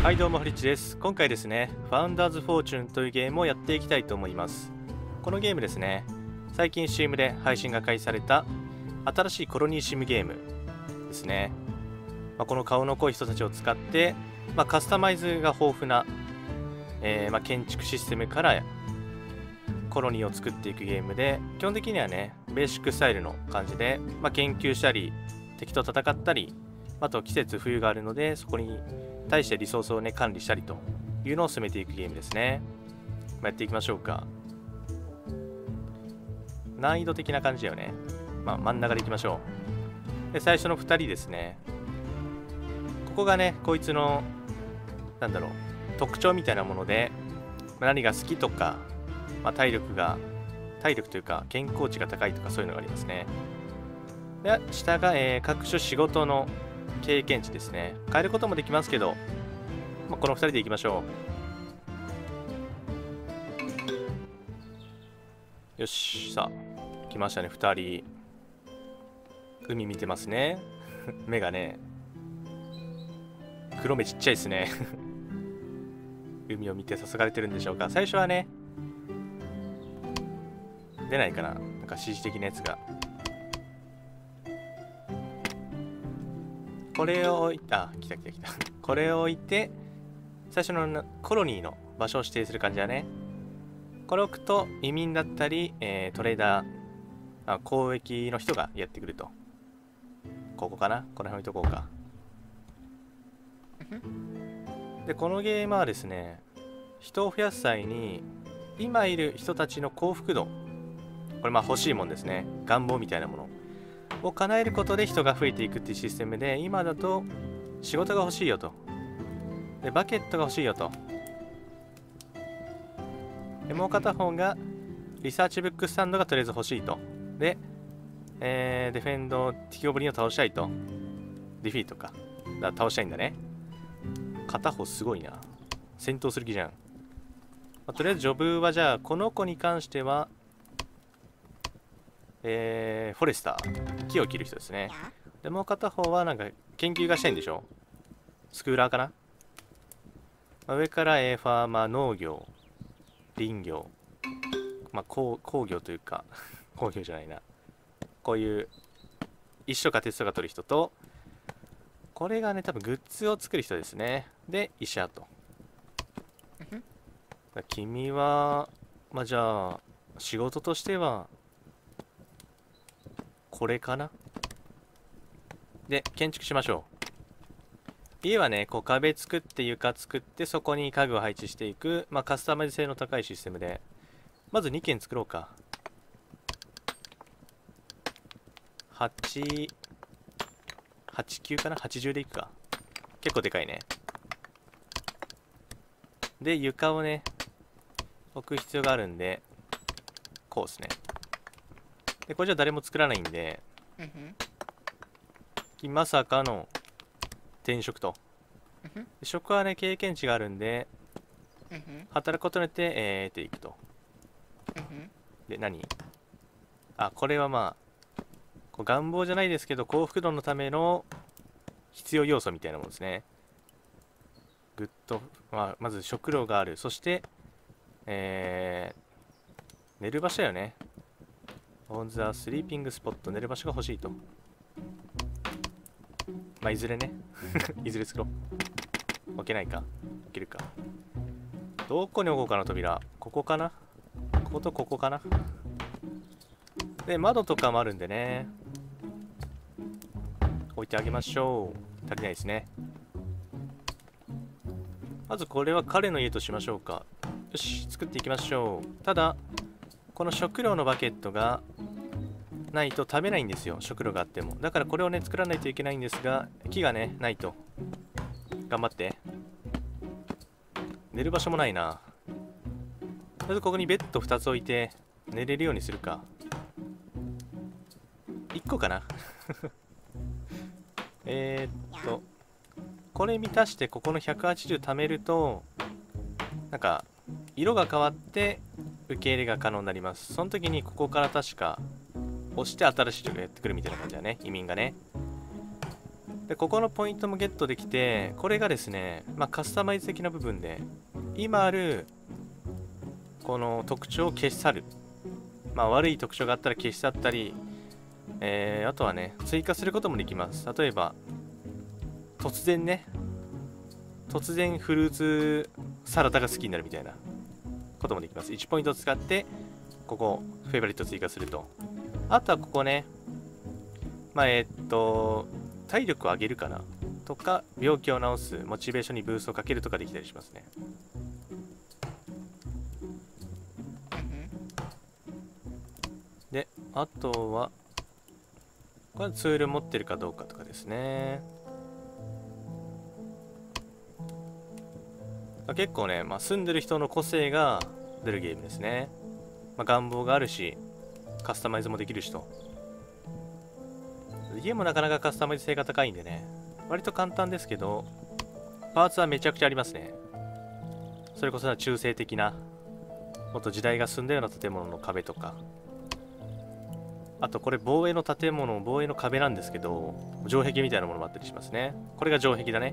はいどうもフリッチです。今回ですねファウンダーズフォーチュンというゲームをやっていきたいと思います。このゲームですね最近 CM で配信が開始された新しいコロニーシムゲームですね、まあ、この顔の濃い人たちを使って、まあ、カスタマイズが豊富な、えー、まあ、建築システムからコロニーを作っていくゲームで基本的にはねベーシックスタイルの感じで、ま研究したり敵と戦ったりあと季節冬があるのでそこに対してリソースをね管理したりというのを進めていくゲームですね、まあ、やっていきましょうか。難易度的な感じだよね。まあ真ん中でいきましょう。で最初の2人ですね。ここがねこいつのなんだろう特徴みたいなもので何が好きとか、まあ、体力が体力というか健康値が高いとかそういうのがありますね。で下が、えー、各種仕事の経験値ですね。変えることもできますけど、まあ、この2人でいきましょう。よしさあ来ましたね2人。海見てますね。目がね黒目ちっちゃいですね。海を見て注がれてるんでしょうか。最初はね出ないかな。なんか指示的なやつが。これを置いた、来た来た来た。これを置いて、最初のコロニーの場所を指定する感じだね。これを置くと移民だったり、えー、トレーダー、あ交易の人がやってくると。ここかな？この辺置いとこうか。で、このゲームはですね、人を増やす際に、今いる人たちの幸福度、これまあ欲しいもんですね。願望みたいなもの。を叶えることで人が増えていくっていうシステムで今だと仕事が欲しいよと。でバケットが欲しいよと。でもう片方が research bookstand がとりあえず欲しいと。で、えー、 defend 敵ゴブリンを倒したいと。ディフィートか。だ倒したいんだね。片方すごいな。戦闘する気じゃん、まあ、とりあえずジョブはじゃあこの子に関してはえー、フォレスター。木を切る人ですね。で、もう片方はなんか研究がしたいんでしょ？スクーラーかな、まあ、上から、えー、ファーマー、農業、林業、まあ、工工業というか 工業じゃないな。こういう一緒か鉄とか取る人と、これがね、多分グッズを作る人ですね。で、医者と。君は、まあじゃあ、仕事としては、これかな？で、建築しましょう。家はね、こう壁作って床作ってそこに家具を配置していく、まあ、カスタマイズ性の高いシステムで、まず2軒作ろうか。8、8級かな ?80 でいくか。結構でかいね。で、床をね、置く必要があるんで、こうですね。でこれじゃ誰も作らないんで、まさかの転職と、職はね経験値があるんで、働くことによって、えー、得ていくと、で何？あこれはまあこう願望じゃないですけど幸福度のための必要要素みたいなものですね。 Good、まあ、まず食料がある。そしてえー、寝る場所よね owns a sleeping spot 寝る場所が欲しいと。まあ、いずれね。いずれ作ろう。置けないか。置けるか。どこに置こうかな、扉。ここかな？こことここかな？で、窓とかもあるんでね。置いてあげましょう。足りないですね。まずこれは彼の家としましょうか。よし、作っていきましょう。ただ、この食料のバケットがないと食べないんですよ。食料があっても。だからこれをね作らないといけないんですが木がねないと。頑張って。寝る場所もないな。まずここにベッド2つ置いて寝れるようにするか。1個かな。えっとこれ満たしてここの180貯めるとなんか色が変わって受け入れが可能になります。その時にここから確か押して新しい人がやってくるみたいな感じだね。移民がね。でここのポイントもゲットできてこれがですね、まあ、カスタマイズ的な部分で今あるこの特徴を消し去る、まあ、悪い特徴があったら消し去ったり、えー、あとはね追加することもできます。例えば突然ね突然フルーツサラダが好きになるみたいな。こともできます。1ポイント使ってここフェイバリット追加すると。あとはここねまあえ、っと体力を上げるかな？とか病気を治すモチベーションにブーストをかけるとかできたりしますね。であとはこれツール持ってるかどうかとかですね。結構ね、まあ、住んでる人の個性が出るゲームですね、まあ、願望があるしカスタマイズもできるしと家もなかなかカスタマイズ性が高いんでね、割と簡単ですけど、パーツはめちゃくちゃありますね。それこそ中性的な、もっと時代が進んだような建物の壁とか。あとこれ防衛の建物、防衛の壁なんですけど、城壁みたいなものもあったりしますね。これが城壁だね。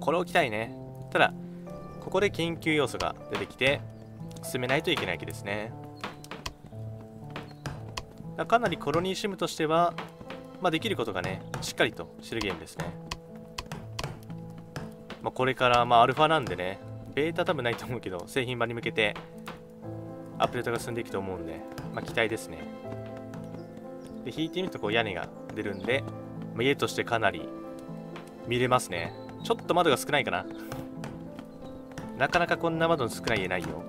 これ置きたいね。ただ、ここで研究要素が出てきて、進めないといけないわけですね。かなりコロニーシムとしてはまあ、できることがね、しっかりとしてるゲームですね。まあ、これから、まあ、アルファなんでね、ベータ多分ないと思うけど、製品版に向けて、アップデートが進んでいくと思うんで、まあ、期待ですね。で、引いてみると、こう、屋根が出るんで、まあ、家としてかなり見れますね。ちょっと窓が少ないかな。なかなかこんな窓の少ない家ないよ。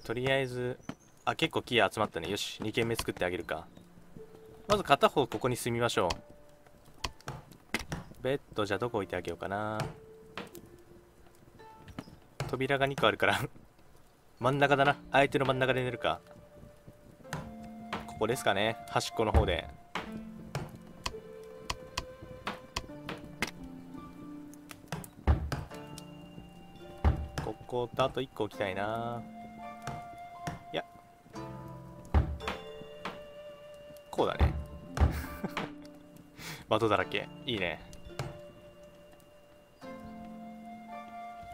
とりあえず、あ、結構木集まったね。よし、2軒目作ってあげるか。まず片方ここに住みましょう。ベッドじゃどこ置いてあげようかな。扉が2個あるから 真ん中だな。相手の真ん中で寝るか。ここですかね。端っこの方で。こことあと1個置きたいないや。こう。だね窓だらけいいね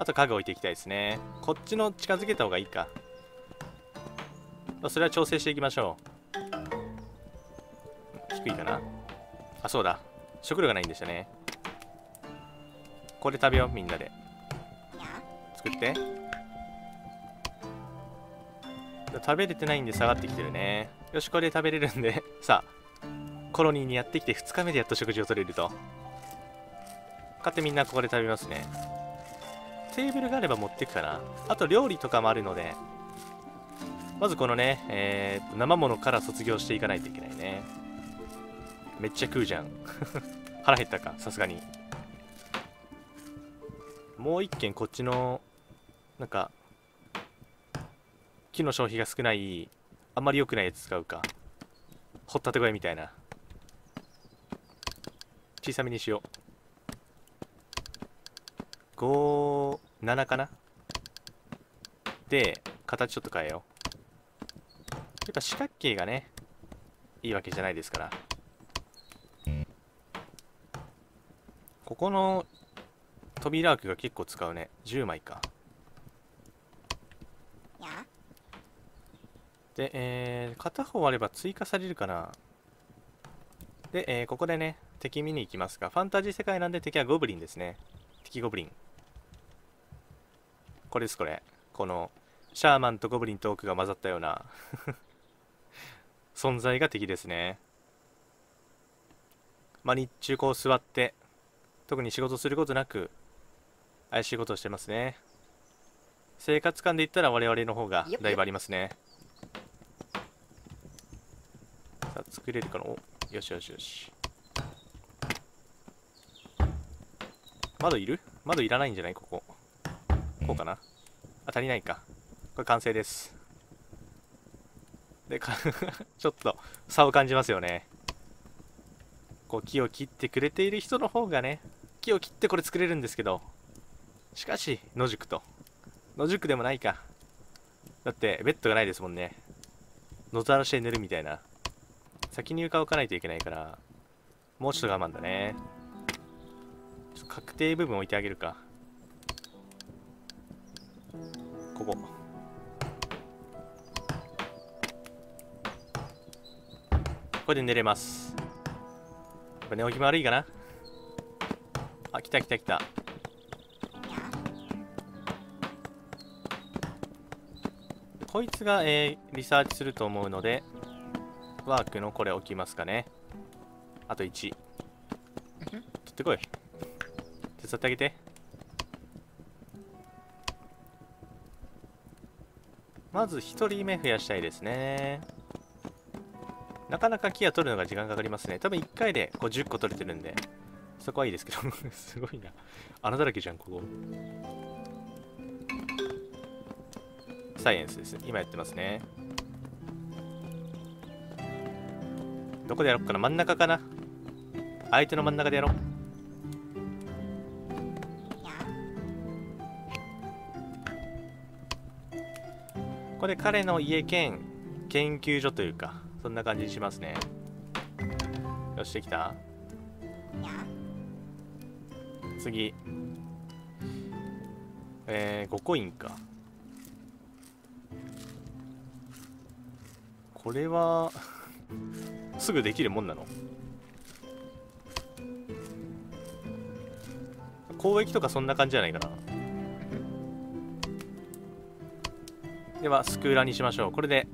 あと家具置いていきたいですねこっちの近づけた方がいいかそれは調整していきましょう。低いかなあそう。だ食料がないんでしたねこれ食べよう。みんなで作って。食べれてないんで下がってきてるね。よしこれで食べれるんで。さあコロニーにやってきて2日目でやっと食事を取れると。買ってみんなここで食べますね。テーブルがあれば持ってくかな。あと料理とかもあるので。まずこのね、えー、生ものから卒業していかないといけないね。めっちゃ食うじゃん。腹減ったかさすがに。もう一軒こっちのなんか木の消費が少ないあんまり良くないやつ使うか。掘ったて小屋みたいな。小さめにしよう。57かな？で形ちょっと変えよう。やっぱ四角形がねいいわけじゃないですから。ここの扉開くが結構使うね。10枚か。で、えー、片方あれば追加されるかな。で、えー、ここでね、敵見に行きますが、ファンタジー世界なんで敵はゴブリンですね。敵ゴブリン。これです、これ。この、シャーマンとゴブリンとオークが混ざったような 存在が敵ですね。まあ、日中こう座って、特に仕事することなく、怪しいことをしてますね。生活感で言ったら我々の方がだいぶありますね。さあ、作れるかなお、よしよしよし。窓いる？窓いらないんじゃない？ここ。こうかな？あ、足りないか。これ完成です。で、ちょっと差を感じますよね。こう木を切ってくれている人の方がね、木を切ってこれ作れるんですけど、しかし、野宿と。野宿でもないか。だって、ベッドがないですもんね。野ざらしで寝るみたいな。先に床置かないといけないからもうちょっと我慢だね。確定部分置いてあげるか。ここ。これで寝れます。これ寝起きも悪いかな。あ来た来た来た。こいつが、えー、リサーチすると思うのでワークのこれ置きますかね。あと1取ってこい。手伝ってあげて。まず1人目増やしたいですね。なかなか木は取るのが時間かかりますね。多分1回でこう10個取れてるんで。そこはいいですけど。すごいな。穴だらけじゃんここ。サイエンスです。今やってますね。どこでやろうかな？真ん中かな？相手の真ん中でやろう。これ彼の家兼研究所というかそんな感じにしますね。よしできた。次。えー、5コインか。これはすぐできるもんなの？交易とかそんな感じじゃないかな。ではスクーラにしましょう。これで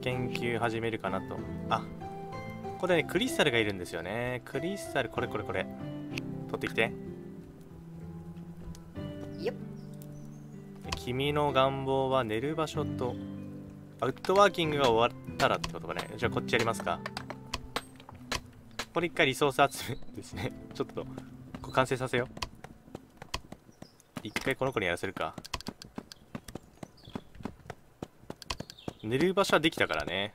研究始めるかなと。あこれねクリスタルがいるんですよね。クリスタルこれこれこれ。取ってきて。君の願望は寝る場所とウッドワーキングが終わったらってことかね。じゃあこっちやりますか。これ一回リソース集めですね。ちょっとこう完成させよう。一回この子にやらせるか。寝る場所はできたからね。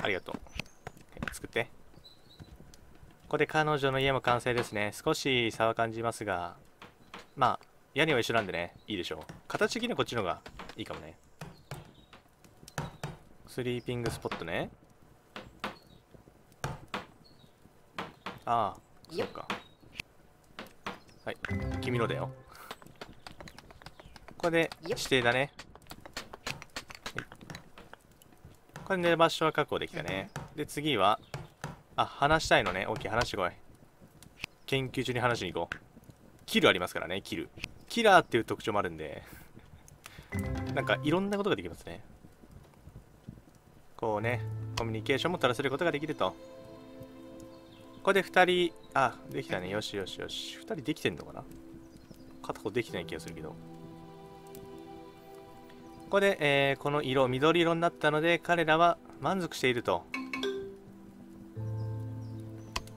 ありがとう。作って。ここで彼女の家も完成ですね。少し差は感じますが。まあ屋根は一緒なんでね。いいでしょう。形的にはこっちの方がいいかもね。スリーピングスポットね。ああそうか。はい。君のだよ。これで指定だね。これ寝る場所は確保できたね。で次はあ話したいのね。OK 話してこい。研究中に話しに行こう。キルありますからねキルキラーっていう特徴もあるんでなんかいろんなことができますね。こうねコミュニケーションも取らせることができると。これで2人あできたね。よしよしよし。2人できてんのかな？片方できてない気がするけど。ここで、えー、この色緑色になったので彼らは満足していると。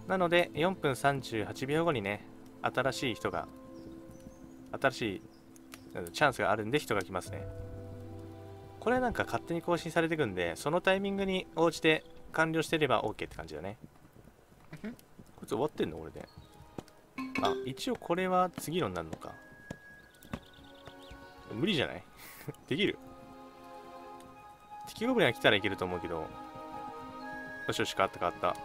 なので4分38秒後にね新しい人が新しいチャンスがあるんで人が来ますね。これなんか勝手に更新されていくんでそのタイミングに応じて完了してれば OK って感じだね。こいつ終わってんの俺で。あ一応これは次のになるのか。無理じゃない？できる。敵ゴブリンが来たらいけると思うけど。よしよし変わった変わった。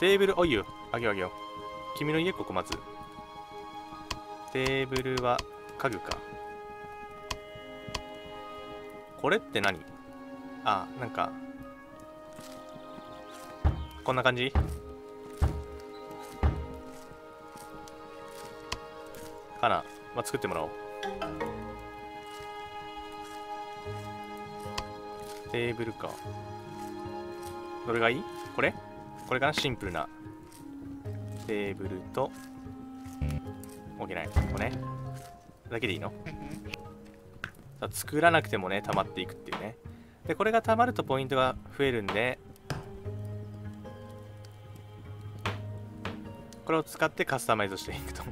テーブルおいよ。あげようあげよう。君の家ここまずテーブルは家具か。これって何？あなんか。こんな感じ？かな？まあ、作ってもらおう。テーブルか。どれがいい？これ？これかな？シンプルな。テーブルと置けないここね。だけでいいの？作らなくてもね溜まっていくっていうね。でこれが溜まるとポイントが増えるんでこれを使ってカスタマイズしていくとい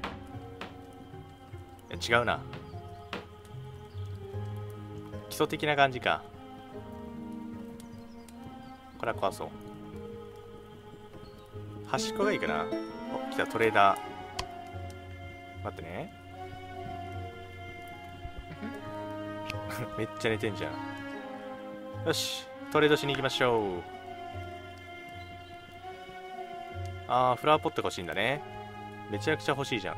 や違うな。基礎的な感じか。これは壊そう。端っこがいいかな。お来たトレーダー。待ってね。めっちゃ寝てんじゃん。よしトレードしに行きましょう。あーフラワーポットが欲しいんだね。めちゃくちゃ欲しいじゃん。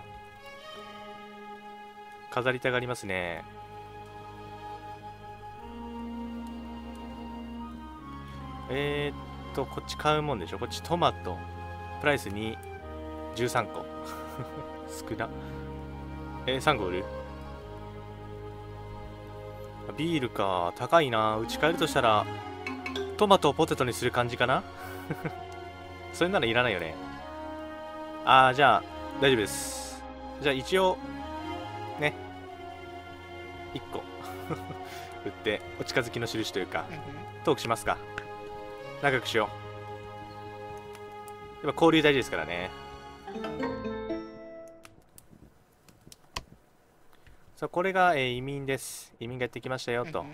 飾りたがりますね。えー、っとこっち買うもんでしょ？こっちトマト。プライスに13個少な。えー、3個売るビールか。高いな。うち買えるとしたらトマトをポテトにする感じかな？それならいらないよね。ああじゃあ大丈夫です。じゃあ一応ね。1個。売ってお近づきの印というかトークしますか。仲良くしよう。やっぱ交流大事ですからねさあこれが、えー移民です移民がやってきましたよと、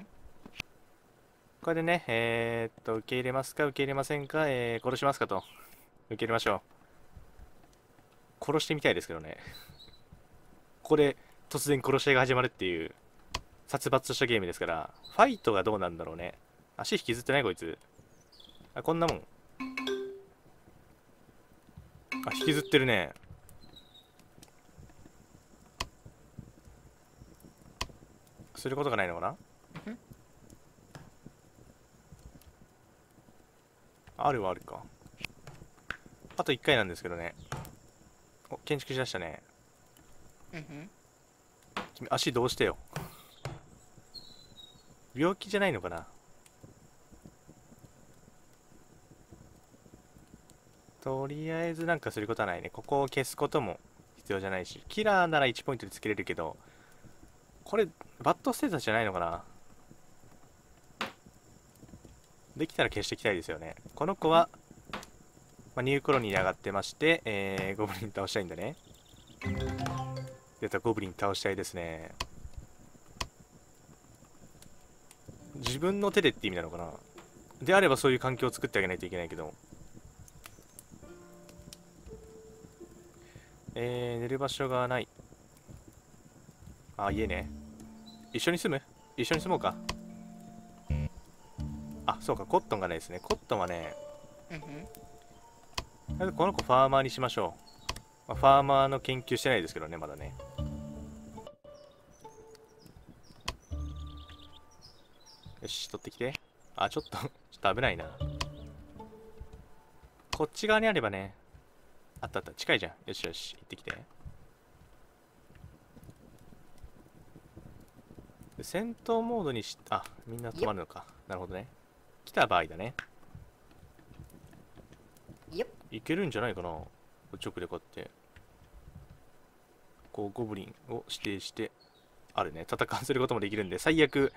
これでね、えーっと、受け入れますか、受け入れませんか、えー殺しますかと、受け入れましょう。殺してみたいですけどね。ここで突然殺し合いが始まるっていう、殺伐としたゲームですから、ファイトがどうなんだろうね。足引きずってないこいつ。あ、こんなもん。あ、引きずってるね。することがないのかな？あるはあるか。あと1回なんですけどね。お、建築しだしたね。君、足どうしてよ？病気じゃないのかな？とりあえずなんかすることはないね。ここを消すことも必要じゃないし。キラーなら1ポイントでつけれるけど、これ、バッドステータスじゃないのかな？できたら消していきたいですよね。この子は、まあ、ニューコロニーに上がってまして、えー、ゴブリン倒したいんだね。出たゴブリン倒したいですね。自分の手でって意味なのかな？であればそういう環境を作ってあげないといけないけど。えー、寝る場所がない。あ、家ね。一緒に住む？一緒に住もうか。あ、そうか、コットンがないですね。コットンはね、この子ファーマーにしましょう。まあファーマーの研究してないですけどね、まだね。よし、取ってきて。あ、ちょっと、ちょっと危ないな。こっち側にあればね。あったあった、近いじゃん。よしよし、行ってきて。戦闘モードにし、あ、みんな止まるのか。なるほどね。来た場合だね。いけるんじゃないかな。直でこうやって。こうゴブリンを指定してあるね。戦わせることもできるんで最悪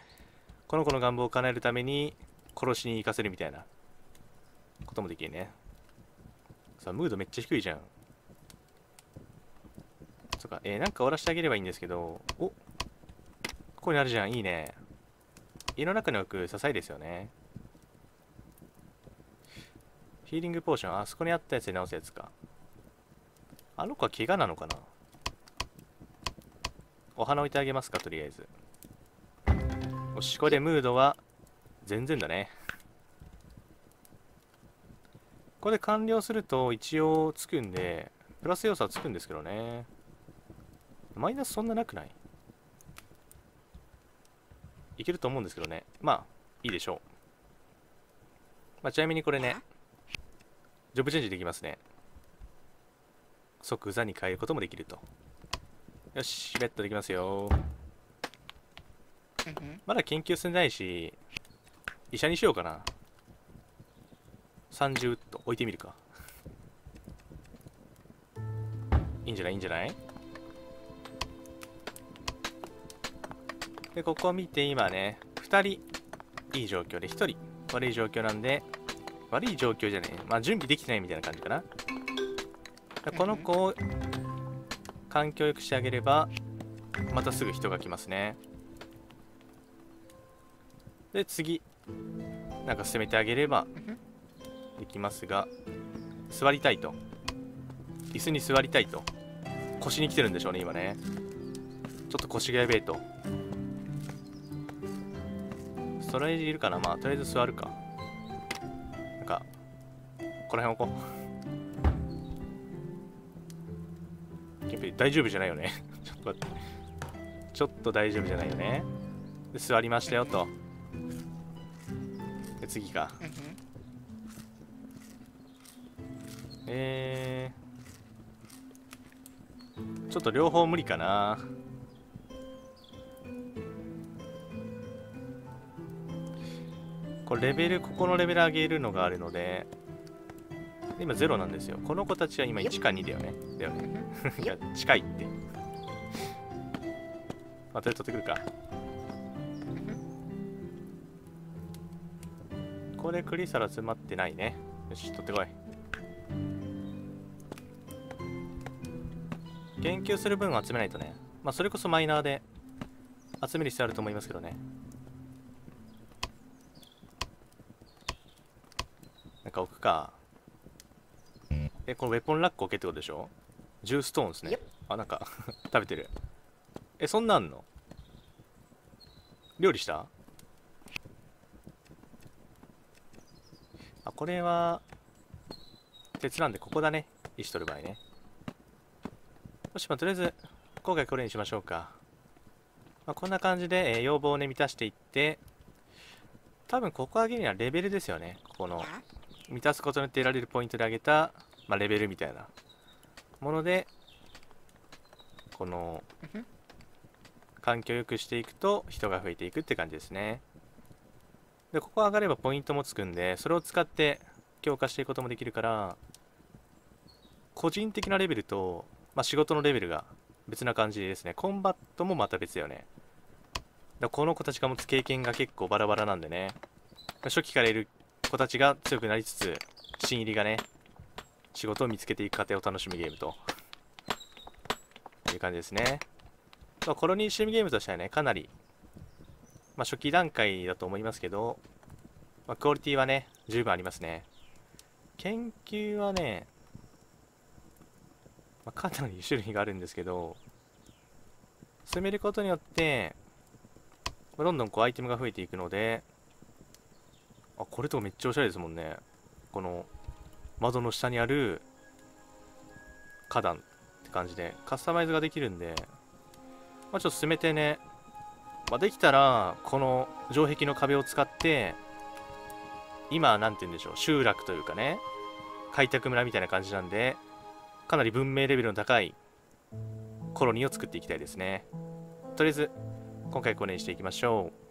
この子の願望を叶えるために殺しに行かせるみたいな。こともできるね。さあムードめっちゃ低いじゃん。そっか。えー、なんか終わらせてあげればいいんですけど。おここにあるじゃんいいね家の中に置く支えですよねヒーリングポーション、あそこにあったやつで直すやつか。あの子は怪我なのかなお花置いてあげますか、とりあえず。よし、これでムードは全然だね。これで完了すると一応つくんで、プラス要素はつくんですけどね。マイナスそんななくない？いけると思うんですけどね。まあ、いいでしょう。まあ、ちなみにこれね、ジョブチェンジできますね。即座に変えることもできると。よし、ベッドできますよ。まだ研究進んでないし、医者にしようかな。30ウッド置いてみるか。いいんじゃない？いいんじゃない？で、ここを見て今ね、2人いい状況で1人悪い状況なんで、悪い状況じゃねえ。まあ準備できてないみたいな感じかな。この子を環境良くしてあげれば、またすぐ人が来ますね。で、次、なんか進めてあげればできますが、座りたいと。椅子に座りたいと。腰に来てるんでしょうね、今ね。ちょっと腰がやべえと。それいるかな。まあとりあえず座るか。なんかこの辺置こう。キンプ大丈夫じゃないよね。ちょっと待って。ちょっと大丈夫じゃないよね。で座りましたよと。で次か。えー、ちょっと両方無理かなこれレベルここのレベル上げるのがあるので今0なんですよ。この子たちは今1か2だよね。だよね。いや近いって。また取ってくるか。これクリスタル集まってないね。よし取ってこい。研究する分を集めないとね。まあそれこそマイナーで集める必要あると思いますけどねなんか置くか。えこのウェポンラック置けってことでしょ？ジューストーンですね。あなんか 食べてる。えそんなんの？料理した？あこれは鉄なんでここだね。石取る場合ね。よしまあとりあえず今回これにしましょうか、まあ、こんな感じで、えー、要望をね満たしていって多分ここ上げるにはレベルですよね。ここの満たすことによって得られるポイントで上げた、まあ、レベルみたいなものでこの環境を良くしていくと人が増えていくって感じですね。でここ上がればポイントもつくんでそれを使って強化していくこともできるから個人的なレベルと、まあ、仕事のレベルが別な感じですね。コンバットもまた別だよね。だこの子たちが持つ経験が結構バラバラなんでね。初期からいる子たちが強くなりつつ新入りがね仕事を見つけていく過程を楽しむゲームという感じですね、ま、コロニーシムゲームとしてはねかなりまあ、初期段階だと思いますけど、まあ、クオリティはね、十分ありますね。研究はね、まあ、かなり種類があるんですけど、進めることによって、どんどんこうアイテムが増えていくので、あ、これとかめっちゃおしゃれですもんね。この窓の下にある花壇って感じでカスタマイズができるんで、まあ、ちょっと進めてね、まあ、できたらこの城壁の壁を使って今何て言うんでしょう集落というかね開拓村みたいな感じなんでかなり文明レベルの高いコロニーを作っていきたいですね。とりあえず今回これにしていきましょう。